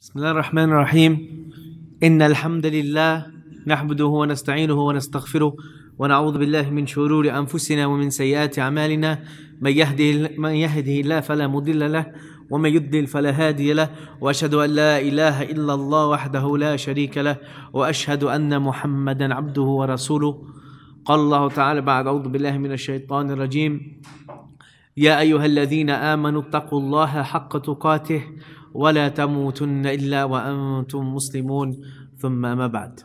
بسم الله الرحمن الرحيم. إن الحمد لله نحمده ونستعينه ونستغفره ونعوذ بالله من شرور أنفسنا ومن سيئات أعمالنا. من يهده من يهده الله فلا مضل له ومن يضلل فلا هادي له وأشهد أن لا إله إلا الله وحده لا شريك له وأشهد أن محمدا عبده ورسوله. قال الله تعالى بعد أعوذ بالله من الشيطان الرجيم. يا أيها الذين آمنوا اتقوا الله حق تقاته ولا تموتن إلا وأنتم مسلمون ثم ما بعد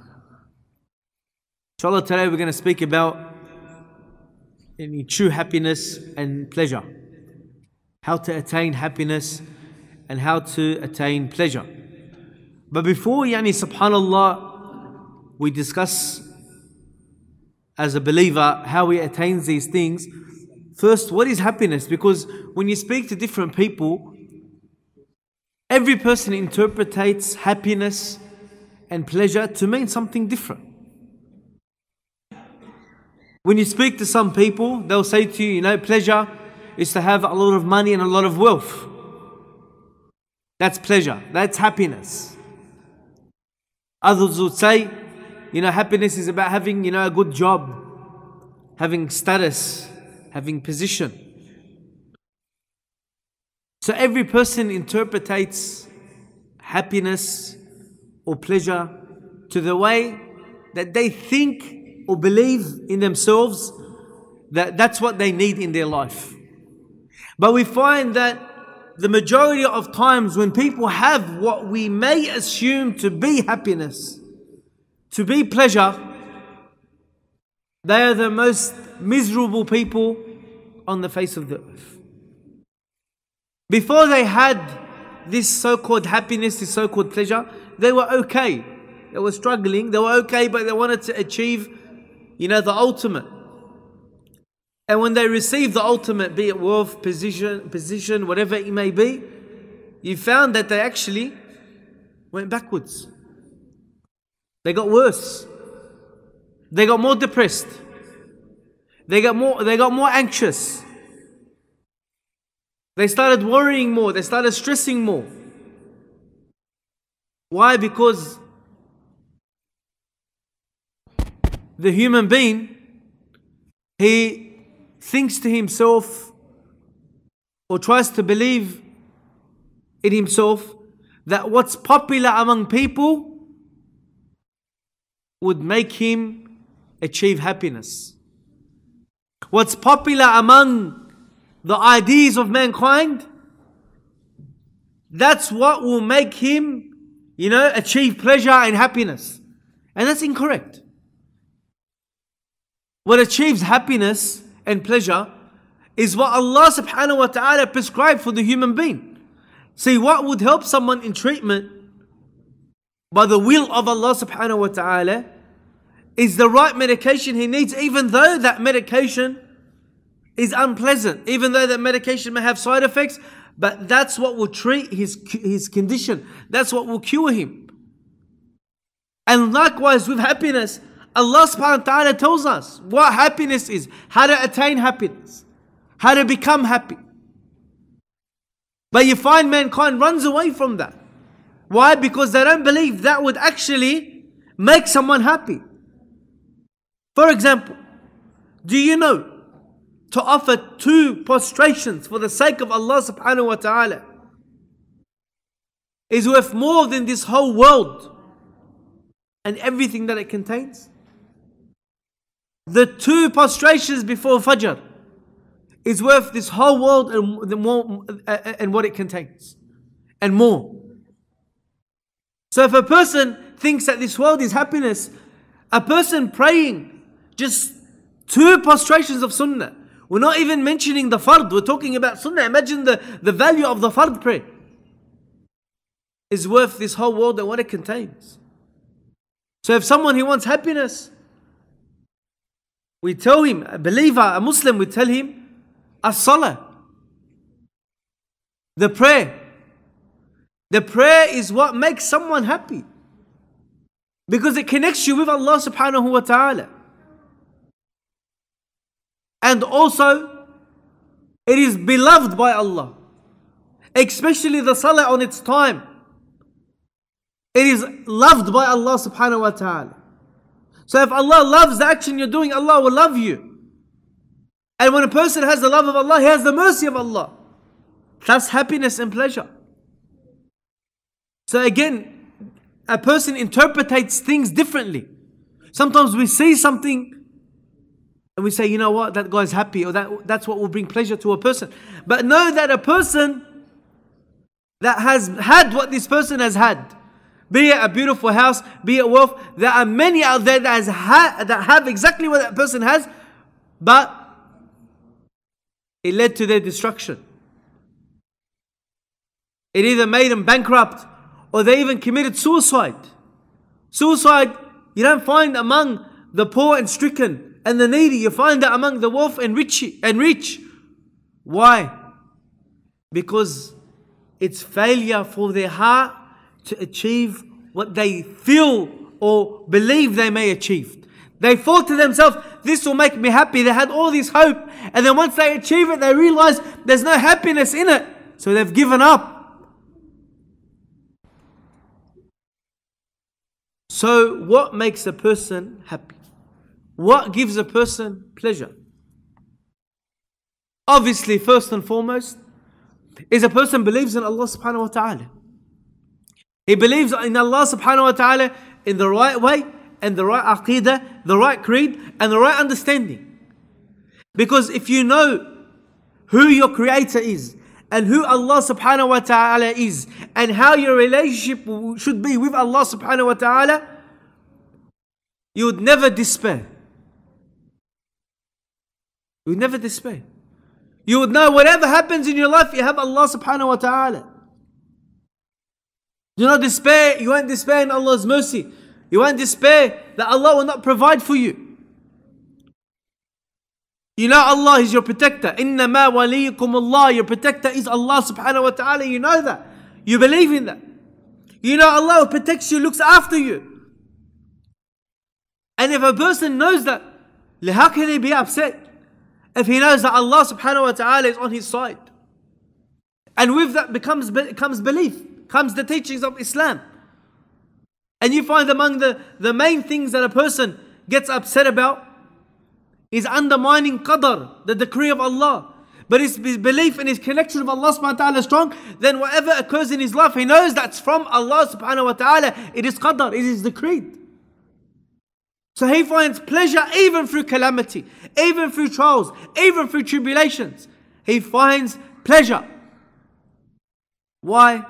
Inshallah today we're going to speak about any true happiness and pleasure how to attain happiness and how to attain pleasure but before yani subhanallah we discuss as a believer how he attains these things first what is happiness because when you speak to different people Every person interprets happiness and pleasure to mean something different. When you speak to some people, they'll say to you, you know, pleasure is to have a lot of money and a lot of wealth. That's pleasure, that's happiness. Others would say, you know, happiness is about having, you know, a good job, having status, having position. So every person interprets happiness or pleasure to the way that they think or believe in themselves that that's what they need in their life. But we find that the majority of times when people have what we may assume to be happiness, to be pleasure, they are the most miserable people on the face of the earth. Before they had this so called happiness, this so called pleasure, they were okay. They were struggling, they were okay, but they wanted to achieve, you know, the ultimate. And when they received the ultimate, be it wealth, position, position, whatever it may be, you found that they actually went backwards. They got worse. They got more depressed. They got more, they got more anxious. They started worrying more, they started stressing more. Why? Because the human being, he thinks to himself or tries to believe in himself that what's popular among people would make him achieve happiness. What's popular among the ideas of mankind, that's what will make him, you know, achieve pleasure and happiness. And that's incorrect. What achieves happiness and pleasure is what Allah subhanahu wa ta'ala prescribed for the human being. See, what would help someone in treatment by the will of Allah subhanahu wa ta'ala is the right medication he needs, even though that medication is unpleasant, even though that medication may have side effects, but that's what will treat his, his condition. That's what will cure him. And likewise with happiness, Allah subhanahu wa ta'ala tells us what happiness is, how to attain happiness, how to become happy. But you find mankind runs away from that. Why? Because they don't believe that would actually make someone happy. For example, do you know to offer two prostrations for the sake of Allah subhanahu wa ta'ala is worth more than this whole world and everything that it contains? The two prostrations before Fajr is worth this whole world and, the more, uh, and what it contains and more. So if a person thinks that this world is happiness, a person praying just two prostrations of sunnah we're not even mentioning the fard, we're talking about sunnah. Imagine the, the value of the fard prayer is worth this whole world and what it contains. So if someone who wants happiness, we tell him, a believer, a Muslim, we tell him, as-salah. The prayer. The prayer is what makes someone happy. Because it connects you with Allah subhanahu wa ta'ala. And also, it is beloved by Allah. Especially the salah on its time. It is loved by Allah subhanahu wa ta'ala. So if Allah loves the action you're doing, Allah will love you. And when a person has the love of Allah, he has the mercy of Allah. That's happiness and pleasure. So again, a person interprets things differently. Sometimes we see something and we say, you know what, that guy's happy, or that, that's what will bring pleasure to a person. But know that a person that has had what this person has had, be it a beautiful house, be it wealth, there are many out there that, has ha- that have exactly what that person has, but it led to their destruction. It either made them bankrupt or they even committed suicide. Suicide, you don't find among the poor and stricken and the needy, you find that among the wealth and rich and rich. Why? Because it's failure for their heart to achieve what they feel or believe they may achieve. They thought to themselves, this will make me happy. They had all this hope. And then once they achieve it, they realize there's no happiness in it. So they've given up. So, what makes a person happy? What gives a person pleasure? Obviously, first and foremost, is a person believes in Allah subhanahu wa ta'ala. He believes in Allah subhanahu wa ta'ala in the right way, and the right aqidah, the right creed, and the right understanding. Because if you know who your creator is, and who Allah subhanahu wa ta'ala is, and how your relationship should be with Allah subhanahu wa ta'ala, you would never despair. You never despair. You would know whatever happens in your life, you have Allah subhanahu wa ta'ala. Do not despair, you won't despair in Allah's mercy. You won't despair that Allah will not provide for you. You know Allah is your protector. Inna Innama waliyukum Allah. Your protector is Allah subhanahu wa ta'ala. You know that. You believe in that. You know Allah protects you, looks after you. And if a person knows that, how can he be upset? If he knows that Allah subhanahu wa ta'ala is on his side. And with that becomes comes belief, comes the teachings of Islam. And you find among the, the main things that a person gets upset about is undermining qadr, the decree of Allah. But his, his belief and his connection with Allah subhanahu wa ta'ala is strong, then whatever occurs in his life, he knows that's from Allah subhanahu wa ta'ala. It is qadr, it is decreed. So he finds pleasure even through calamity, even through trials, even through tribulations. He finds pleasure. Why?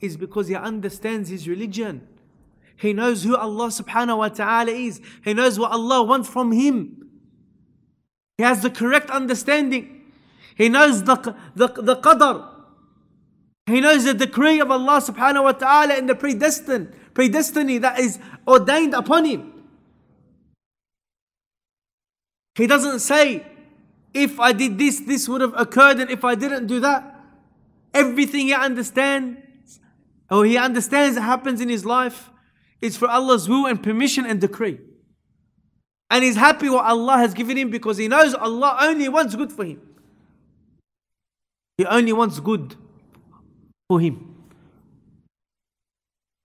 Is because he understands his religion. He knows who Allah subhanahu wa ta'ala is. He knows what Allah wants from him. He has the correct understanding. He knows the, the, the qadr. He knows the decree of Allah subhanahu wa ta'ala and the predestined, predestiny that is ordained upon him. He doesn't say, if I did this, this would have occurred, and if I didn't do that. Everything he understands, or he understands that happens in his life, is for Allah's will and permission and decree. And he's happy what Allah has given him because he knows Allah only wants good for him. He only wants good for him.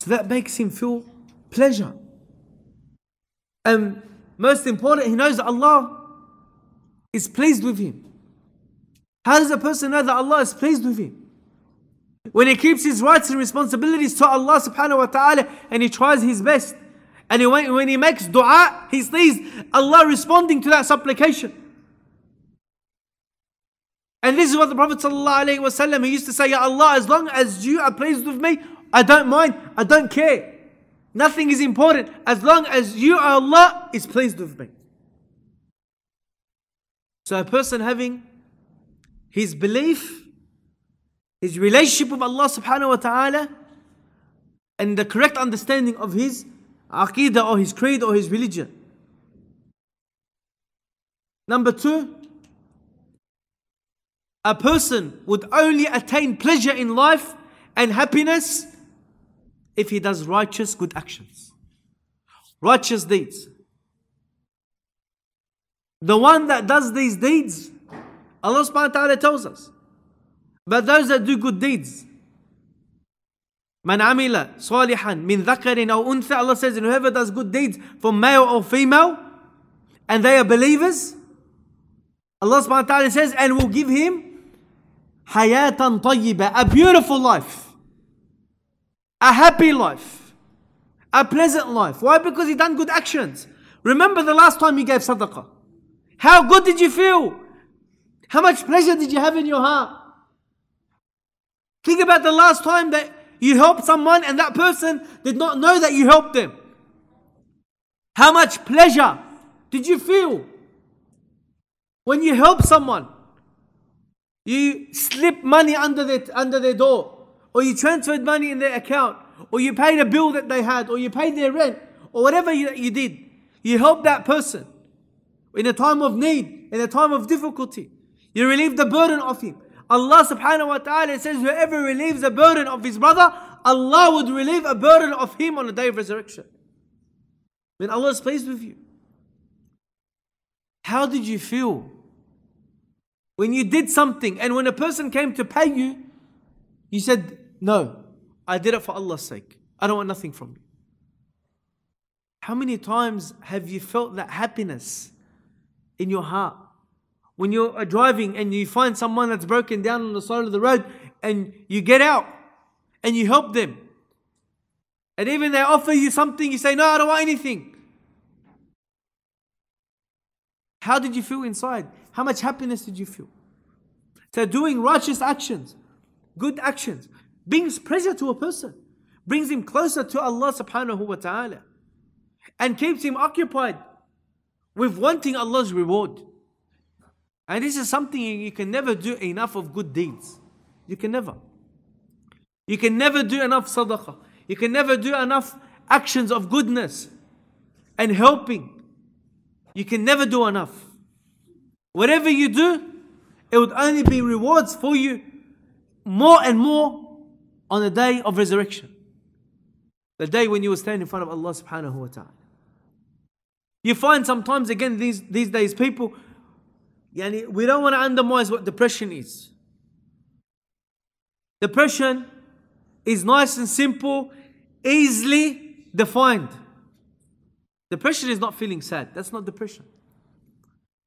So that makes him feel pleasure. And most important, he knows Allah is pleased with him. How does a person know that Allah is pleased with him? When he keeps his rights and responsibilities to Allah subhanahu wa ta'ala and he tries his best. And when, when he makes dua, he sees Allah responding to that supplication. And this is what the Prophet ﷺ, he used to say, Ya Allah, as long as you are pleased with me, I don't mind, I don't care. Nothing is important as long as you, Allah, is pleased with me. So a person having his belief, his relationship with Allah subhanahu wa ta'ala, and the correct understanding of his aqidah or his creed or his religion. Number two, a person would only attain pleasure in life and happiness if he does righteous good actions, righteous deeds. The one that does these deeds, Allah subhanahu wa ta'ala tells us. But those that do good deeds, Man amila salihan min dhakarin aw untha. Allah says, and whoever does good deeds for male or female, and they are believers, Allah subhanahu wa ta'ala says, and will give him hayatan tayyiba, a beautiful life, a happy life, a pleasant life. Why? Because he done good actions. Remember the last time you gave sadaqah. How good did you feel? How much pleasure did you have in your heart? Think about the last time that you helped someone and that person did not know that you helped them. How much pleasure did you feel when you help someone? You slip money under their, under their door, or you transferred money in their account, or you paid a bill that they had, or you paid their rent, or whatever you, you did. You helped that person in a time of need, in a time of difficulty. You relieve the burden of him. Allah subhanahu wa ta'ala says, whoever relieves the burden of his brother, Allah would relieve a burden of him on the day of resurrection. When Allah is pleased with you. How did you feel when you did something and when a person came to pay you, you said, No, I did it for Allah's sake. I don't want nothing from you. How many times have you felt that happiness in your heart? when you're uh, driving and you find someone that's broken down on the side of the road and you get out and you help them. And even they offer you something, you say, No, I don't want anything. How did you feel inside? How much happiness did you feel? So, doing righteous actions, good actions, brings pleasure to a person, brings him closer to Allah subhanahu wa ta'ala, and keeps him occupied with wanting Allah's reward. And this is something you can never do enough of good deeds. You can never. You can never do enough sadaqah. You can never do enough actions of goodness and helping. You can never do enough. Whatever you do, it would only be rewards for you more and more on the day of resurrection. The day when you will stand in front of Allah subhanahu wa ta'ala. You find sometimes again these, these days people Yani we don't want to undermine what depression is. Depression is nice and simple, easily defined. Depression is not feeling sad. That's not depression.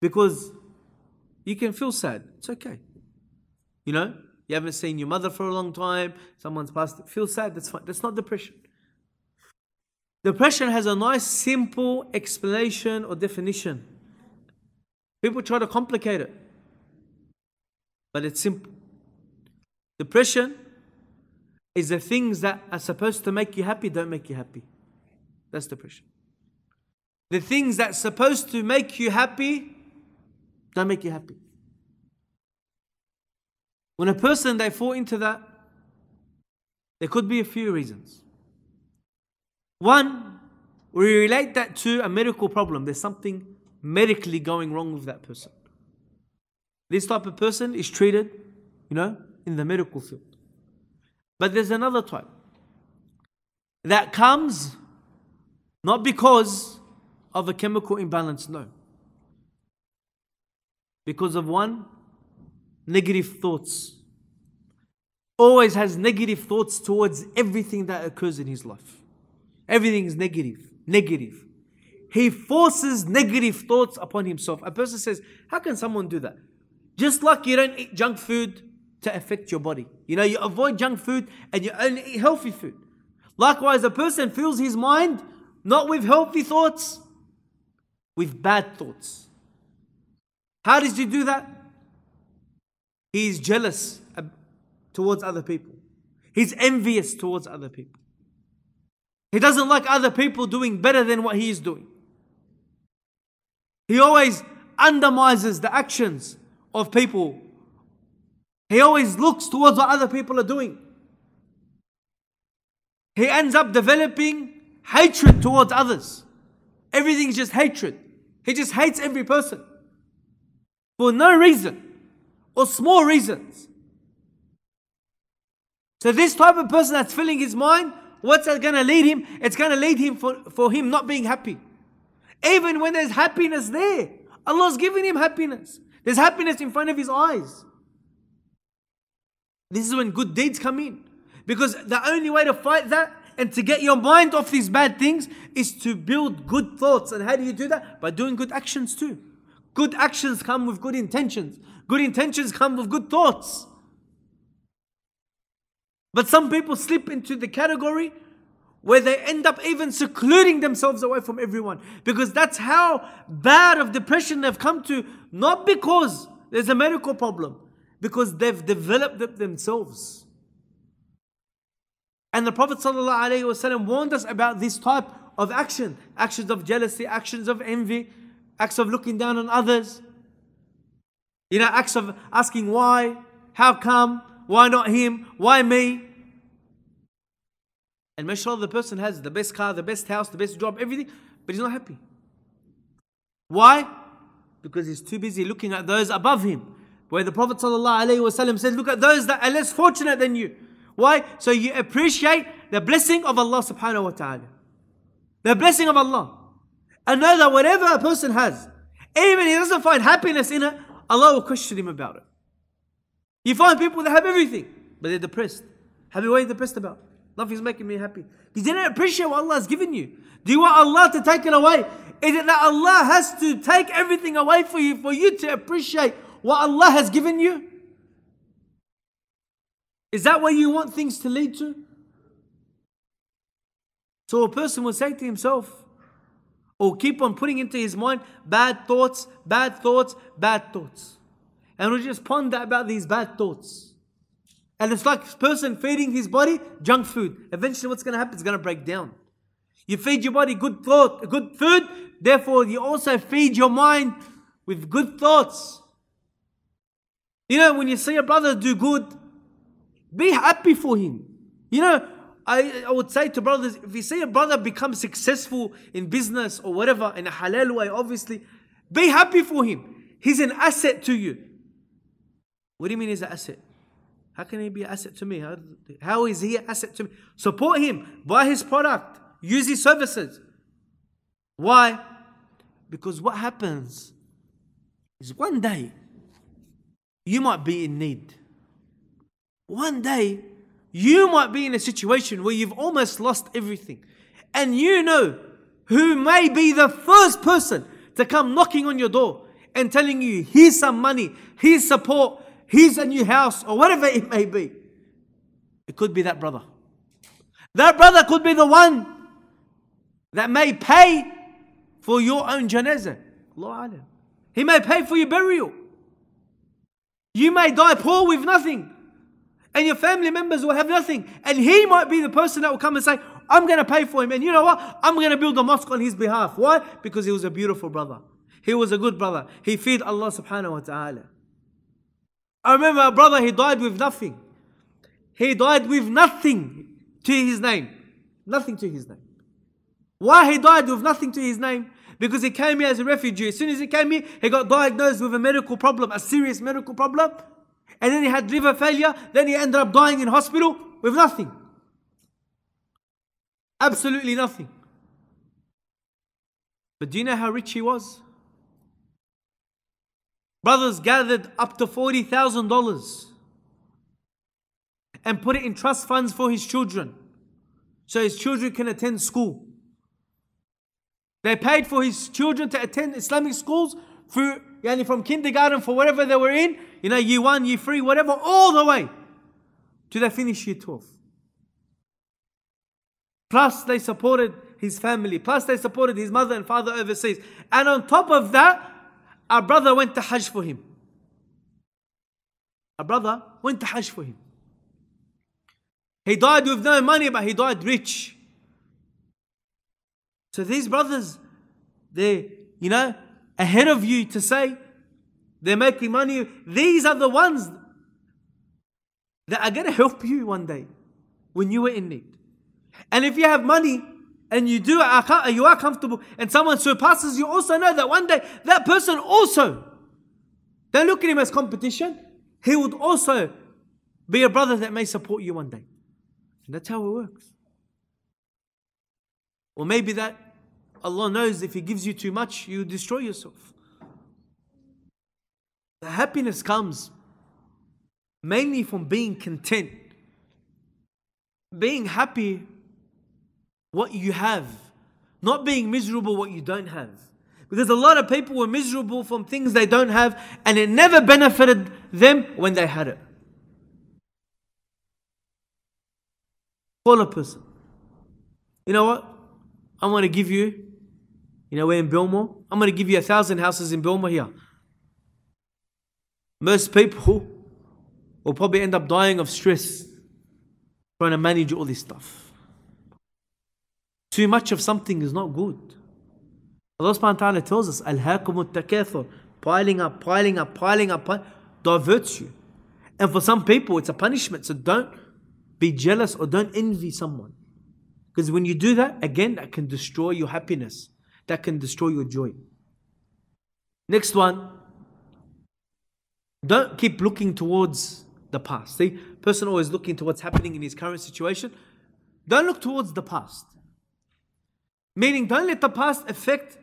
Because you can feel sad. It's okay. You know, you haven't seen your mother for a long time, someone's passed, feel sad, that's fine. That's not depression. Depression has a nice, simple explanation or definition. People try to complicate it. But it's simple. Depression is the things that are supposed to make you happy don't make you happy. That's depression. The things that's supposed to make you happy don't make you happy. When a person they fall into that, there could be a few reasons. One, we relate that to a medical problem. There's something medically going wrong with that person. This type of person is treated, you know, in the medical field. But there's another type that comes not because of a chemical imbalance, no. Because of one, negative thoughts. Always has negative thoughts towards everything that occurs in his life. Everything is negative, negative, he forces negative thoughts upon himself. A person says, How can someone do that? Just like you don't eat junk food to affect your body. You know, you avoid junk food and you only eat healthy food. Likewise, a person fills his mind not with healthy thoughts, with bad thoughts. How does he do that? He is jealous towards other people. He's envious towards other people. He doesn't like other people doing better than what he is doing. He always undermines the actions of people. He always looks towards what other people are doing. He ends up developing hatred towards others. Everything is just hatred. He just hates every person for no reason or small reasons. So, this type of person that's filling his mind, what's that to lead him? It's to lead him for, for him not being happy. Even when there's happiness there, Allah's giving him happiness. There's happiness in front of his eyes. This is when good deeds come in. Because the only way to fight that and to get your mind off these bad things is to build good thoughts. And how do you do that? By doing good actions too. Good actions come with good intentions. Good intentions come with good thoughts. But some people slip into the category where they end up even secluding themselves away from everyone. Because that's how bad of depression they've come to, not because there's a medical problem, because they've developed it themselves. And the Prophet ﷺ warned us about this type of action. Actions of jealousy, actions of envy, acts of looking down on others, you know, acts of asking why, how come, why not him, why me. And mashallah, the person has the best car, the best house, the best job, everything, but he's not happy. Why? Because he's too busy looking at those above him. Where the Prophet ﷺ said, Look at those that are less fortunate than you. Why? So you appreciate the blessing of Allah subhanahu wa ta'ala. The blessing of Allah. And know that whatever a person has, even he doesn't find happiness in it, Allah will question him about it. You find people that have everything, but they're depressed. Have you what are you depressed about? Nothing's making me happy. You don't appreciate what Allah has given you. Do you want Allah to take it away? Is it that Allah has to take everything away for you for you to appreciate what Allah has given you? Is that where you want things to lead to? So a person will say to himself, or keep on putting into his mind bad thoughts, bad thoughts, bad thoughts. And we just ponder about these bad thoughts. And it's like a person feeding his body junk food. Eventually, what's going to happen? It's going to break down. You feed your body good thought, good food, therefore you also feed your mind with good thoughts. You know, when you see a brother do good, be happy for him. You know, I, I would say to brothers, if you see a brother become successful in business or whatever, in a halal way, obviously, be happy for him. He's an asset to you. What do you mean he's an asset? How can he be an asset to me? How, how is he an asset to me? Support him. Buy his product. Use his services. Why? Because what happens is one day you might be in need. One day, you might be in a situation where you've almost lost everything. And you know who may be the first person to come knocking on your door and telling you, here's some money, here's support, here's a new house, or whatever it may be. It could be that brother. That brother could be the one that may pay for your own janazah. He may pay for your burial. You may die poor with nothing and your family members will have nothing. And he might be the person that will come and say, I'm going to pay for him. And you know what? I'm going to build a mosque on his behalf. Why? Because he was a beautiful brother. He was a good brother. He feed Allah subhanahu wa ta'ala. I remember a brother, he died with nothing. He died with nothing to his name. Nothing to his name. Why he died with nothing to his name? Because he came here as a refugee. As soon as he came here, he got diagnosed with a medical problem, a serious medical problem and then he had liver failure, then he ended up dying in hospital with nothing. Absolutely nothing. But do you know how rich he was? Brothers gathered up to $40,000 and put it in trust funds for his children so his children can attend school. They paid for his children to attend Islamic schools through, yani from kindergarten for whatever they were in you know, year one, year three, whatever, all the way to they finish year 12. Plus, they supported his family. Plus, they supported his mother and father overseas. And on top of that, our brother went to Hajj for him. Our brother went to Hajj for him. He died with no money, but he died rich. So these brothers, they're, you know, ahead of you to say, they're making money. These are the ones that are going to help you one day when you are in need. And if you have money and you do you are comfortable and someone surpasses you, also know that one day that person also, don't look at him as competition. He would also be a brother that may support you one day. And that's how it works. Or maybe that Allah knows if He gives you too much, you destroy yourself. The happiness comes mainly from being content being happy what you have, not being miserable what you don't have. Because a lot of people were miserable from things they don't have, and it never benefited them when they had it. Call a person. You know what? I'm going to give you, you know, we're in Belmore. I'm going to give you a thousand houses in Belmore here. Most people will probably end up dying of stress trying to manage all this stuff. Too much of something is not good. Allah subhanahu wa ta'ala tells us, Al-hakum takathur piling up, piling up, piling up, diverts you. And for some people, it's a punishment. So don't be jealous or don't envy someone. Because when you do that, again, that can destroy your happiness. That can destroy your joy. Next one. Don't keep looking towards the past. See, person always looking to what's happening in his current situation. Don't look towards the past. Meaning, don't let the past affect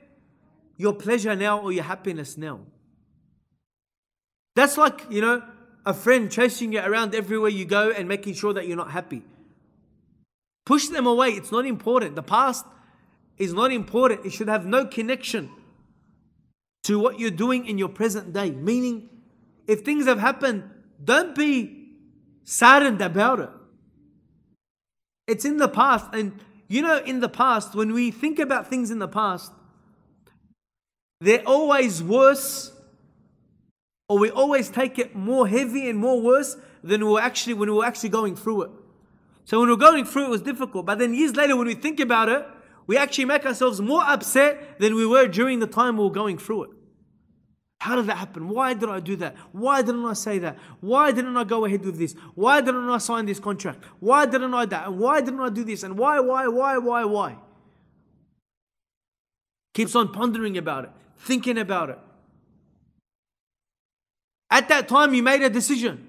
your pleasure now or your happiness now. That's like, you know, a friend chasing you around everywhere you go and making sure that you're not happy. Push them away. It's not important. The past is not important. It should have no connection to what you're doing in your present day. Meaning, if things have happened, don't be saddened about it. It's in the past. And you know, in the past, when we think about things in the past, they're always worse, or we always take it more heavy and more worse than we were actually when we were actually going through it. So when we we're going through it, it was difficult. But then years later, when we think about it, we actually make ourselves more upset than we were during the time we were going through it. How did that happen? Why did I do that? Why didn't I say that? Why didn't I go ahead with this? Why didn't I sign this contract? Why didn't I that? And why didn't I do this? And why, why, why, why, why? Keeps on pondering about it, thinking about it. At that time, you made a decision.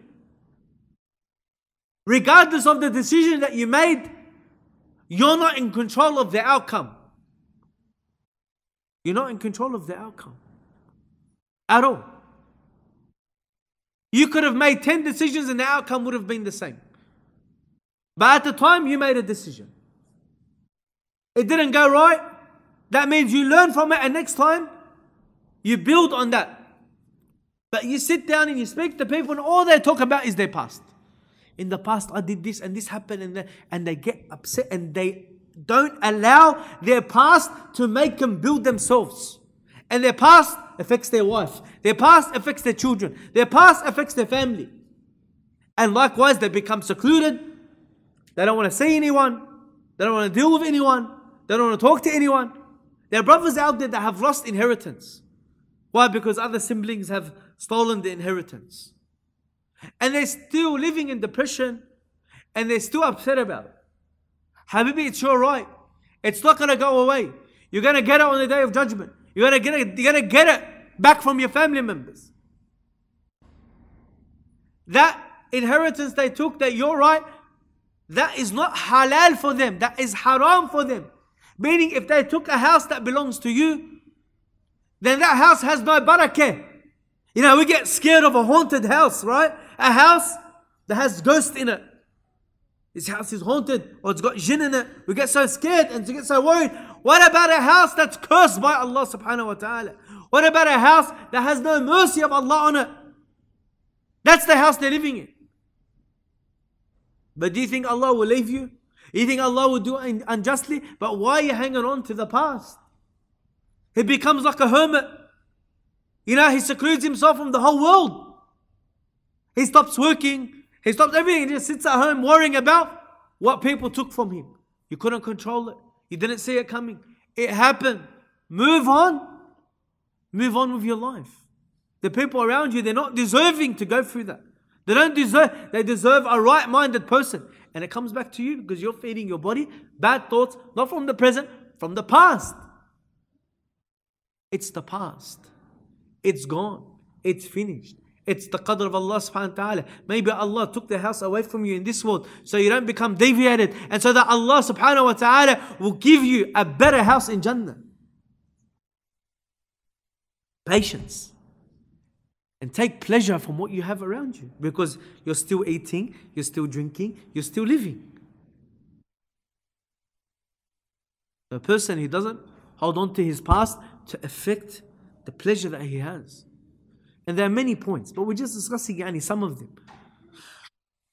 Regardless of the decision that you made, you're not in control of the outcome. You're not in control of the outcome at all. You could have made 10 decisions and the outcome would have been the same. But at the time, you made a decision. It didn't go right. That means you learn from it, and next time, you build on that. But you sit down and you speak to people, and all they talk about is their past. In the past, I did this and this happened, and, and they get upset and they don't allow their past to make them build themselves. And their past affects their wife. Their past affects their children. Their past affects their family. And likewise, they become secluded. They don't want to see anyone. They don't want to deal with anyone. They don't want to talk to anyone. There are brothers out there that have lost inheritance. Why? Because other siblings have stolen the inheritance. And they're still living in depression and they're still upset about it. Habibi, it's your right. It's not going to go away. You're going to get it on the day of judgment. You're gonna get it, you're gonna get it back from your family members. That inheritance they took, that you're right, that is not halal for them. That is haram for them. Meaning, if they took a house that belongs to you, then that house has no barakah. You know, we get scared of a haunted house, right? A house that has ghosts in it. This house is haunted or it's got jinn in it. We get so scared and we get so worried. What about a house that's cursed by Allah subhanahu wa ta'ala? What about a house that has no mercy of Allah on it? That's the house they're living in. But do you think Allah will leave you? You think Allah will do it unjustly? But why are you hanging on to the past? He becomes like a hermit. You know, he secludes himself from the whole world. He stops working. He stops everything. He just sits at home worrying about what people took from him. You couldn't control it. You didn't see it coming. It happened. Move on. Move on with your life. The people around you, they're not deserving to go through that. They don't deserve, they deserve a right minded person. And it comes back to you because you're feeding your body bad thoughts, not from the present, from the past. It's the past. It's gone. It's finished. It's the qadr of Allah subhanahu wa ta'ala. Maybe Allah took the house away from you in this world so you don't become deviated and so that Allah subhanahu wa ta'ala will give you a better house in Jannah. Patience. And take pleasure from what you have around you because you're still eating, you're still drinking, you're still living. A person who doesn't hold on to his past to affect the pleasure that he has. And there are many points, but we're just discussing yani, some of them.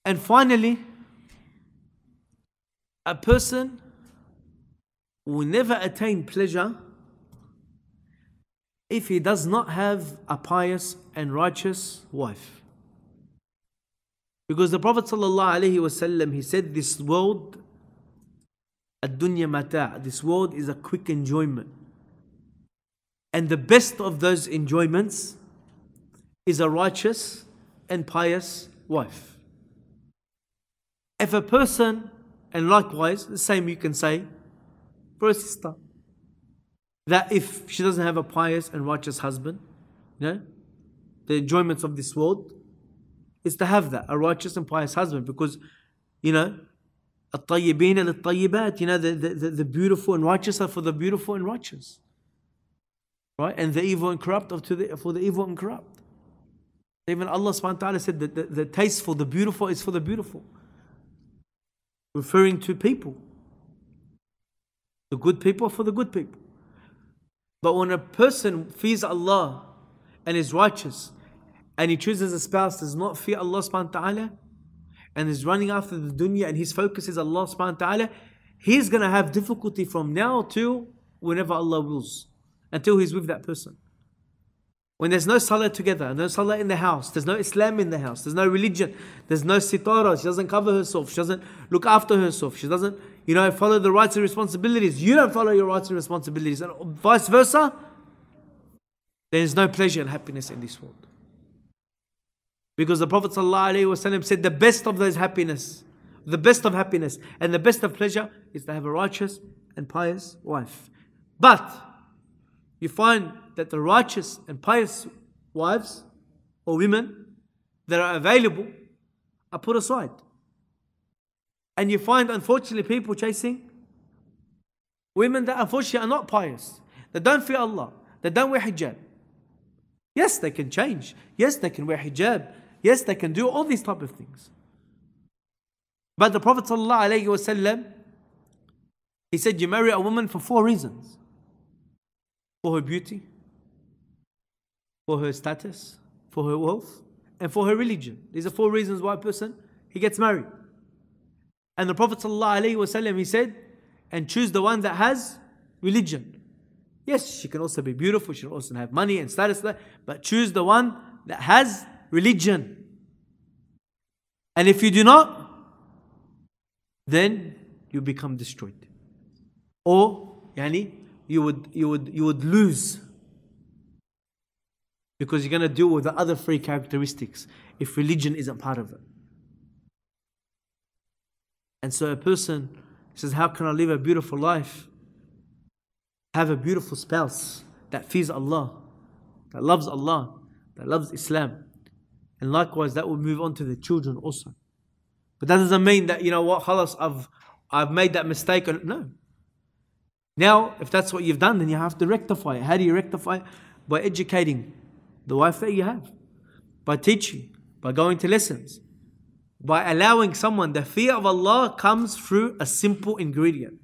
And finally, a person will never attain pleasure if he does not have a pious and righteous wife. Because the Prophet ﷺ, he said, This world, ad-dunya this world is a quick enjoyment. And the best of those enjoyments is a righteous and pious wife. If a person, and likewise, the same you can say for a sister, that if she doesn't have a pious and righteous husband, you know, the enjoyments of this world is to have that, a righteous and pious husband, because, you know, الطيبين للطيبات, you know, the, the, the beautiful and righteous are for the beautiful and righteous. Right? And the evil and corrupt are to the, for the evil and corrupt. Even Allah subhanahu wa ta'ala said that the, the taste for the beautiful is for the beautiful. Referring to people. The good people for the good people. But when a person fears Allah and is righteous and he chooses a spouse does not fear Allah subhanahu wa ta'ala and is running after the dunya and his focus is Allah subhanahu wa ta'ala, he's gonna have difficulty from now till whenever Allah wills. Until he's with that person. When there's no salah together, no salah in the house, there's no Islam in the house, there's no religion, there's no sitara, she doesn't cover herself, she doesn't look after herself, she doesn't, you know, follow the rights and responsibilities. You don't follow your rights and responsibilities, and vice versa. There's no pleasure and happiness in this world. Because the Prophet ﷺ said the best of those happiness, the best of happiness and the best of pleasure is to have a righteous and pious wife. But you find that the righteous and pious wives or women that are available are put aside. And you find, unfortunately, people chasing women that unfortunately are not pious, that don't fear Allah, that don't wear hijab. Yes, they can change. Yes, they can wear hijab. Yes, they can do all these type of things. But the Prophet ﷺ, he said, you marry a woman for four reasons. For her beauty, for her status, for her wealth, and for her religion. These are four reasons why a person he gets married. And the Prophet ﷺ, he said, and choose the one that has religion. Yes, she can also be beautiful, she can also have money and status, but choose the one that has religion. And if you do not, then you become destroyed. Or, yani, you would you would you would lose because you're going to deal with the other three characteristics if religion isn't part of it. And so a person says, How can I live a beautiful life? Have a beautiful spouse that fears Allah, that loves Allah, that loves Islam. And likewise, that will move on to the children also. But that doesn't mean that, you know what, khalas, I've, I've made that mistake. No. Now, if that's what you've done, then you have to rectify it. How do you rectify it? By educating the wife that you have, by teaching, by going to lessons, by allowing someone. The fear of Allah comes through a simple ingredient.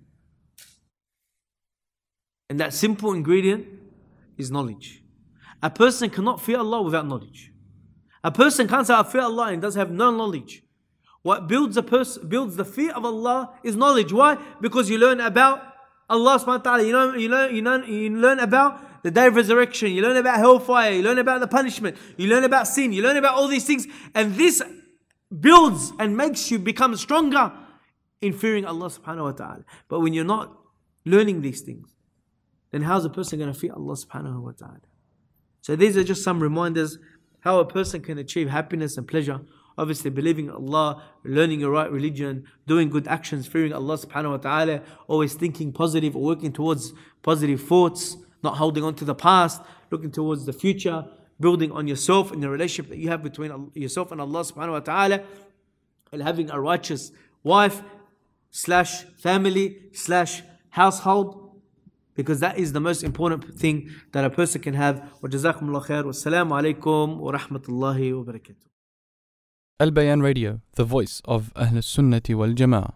And that simple ingredient is knowledge. A person cannot fear Allah without knowledge. A person can't say, I fear Allah and does have no knowledge. What builds a person builds the fear of Allah is knowledge. Why? Because you learn about Allah subhanahu wa ta'ala. You know, you know, you know, you learn about the day of resurrection, you learn about hellfire, you learn about the punishment, you learn about sin, you learn about all these things, and this builds and makes you become stronger in fearing Allah subhanahu wa ta'ala. But when you're not learning these things, then how's a person going to fear Allah subhanahu wa ta'ala? So these are just some reminders how a person can achieve happiness and pleasure. Obviously, believing in Allah, learning the right religion, doing good actions, fearing Allah subhanahu wa ta'ala, always thinking positive or working towards positive thoughts, not holding on to the past, looking towards the future, building on yourself and the relationship that you have between yourself and Allah subhanahu wa ta'ala, and having a righteous wife slash family slash household because that is the most important thing that a person can have. وجزاكم الله خير والسلام عليكم ورحمة الله وبركاته. Al Bayan Radio, the voice of Ahl Sunnati wal Jama'ah.